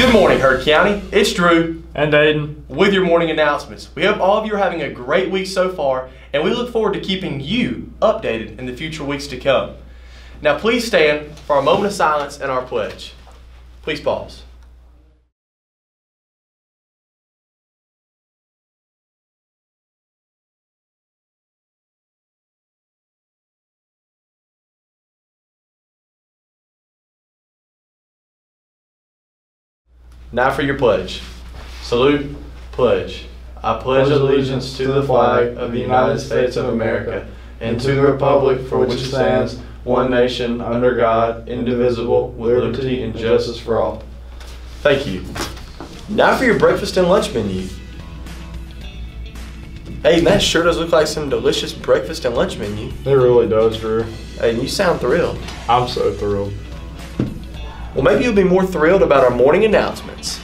Good morning, Heard County. It's Drew And Aiden. with your morning announcements. We hope all of you are having a great week so far, and we look forward to keeping you updated in the future weeks to come. Now, please stand for a moment of silence and our pledge. Please pause. Now for your pledge. Salute, pledge. I pledge allegiance to the flag of the United States of America and to the republic for which it stands, one nation, under God, indivisible, with liberty and justice for all. Thank you. Now for your breakfast and lunch menu. Hey, that sure does look like some delicious breakfast and lunch menu. It really does, Drew. Hey, you sound thrilled. I'm so thrilled. Well, maybe you'll be more thrilled about our morning announcements.